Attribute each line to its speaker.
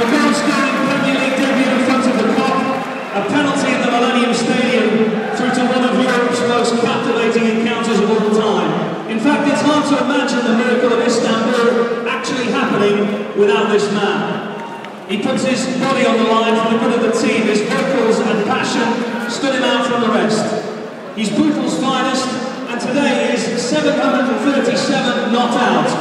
Speaker 1: a goal-scoring Premier League debut in front of the Kop, a penalty in the Millennium Stadium, through to one of Europe's most captivating encounters of all time. In fact, it's hard to imagine the miracle of Istanbul actually happening without this man. He puts his body on the line for the good of the team. His vocals and passion stood him out from the rest. He's Bootle's finest, and today is 737 not out.